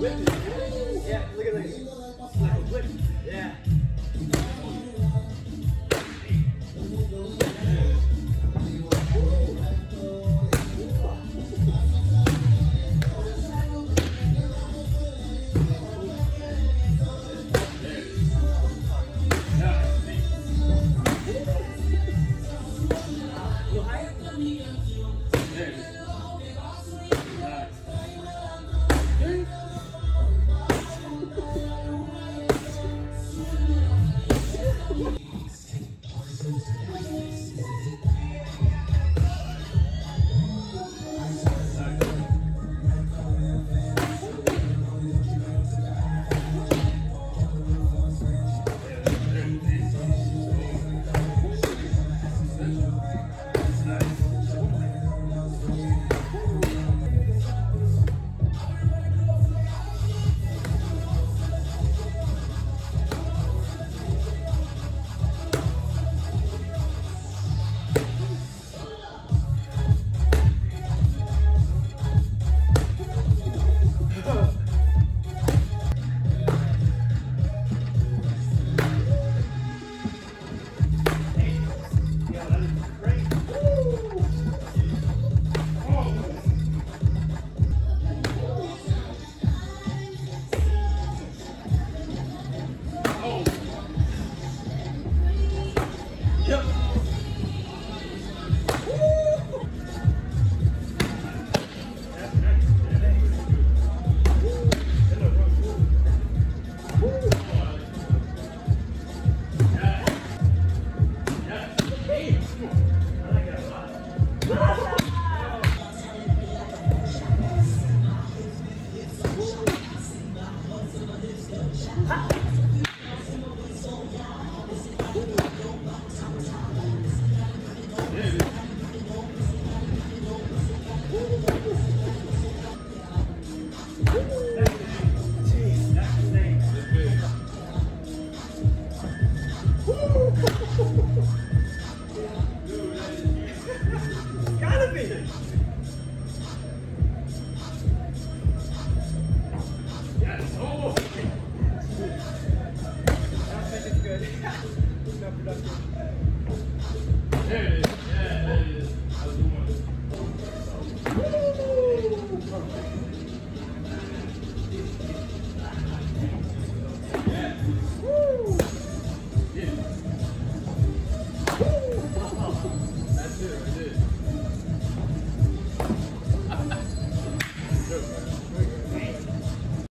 With Ha!